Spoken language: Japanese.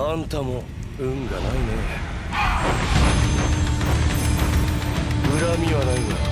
あんたも運がないね。恨みはないが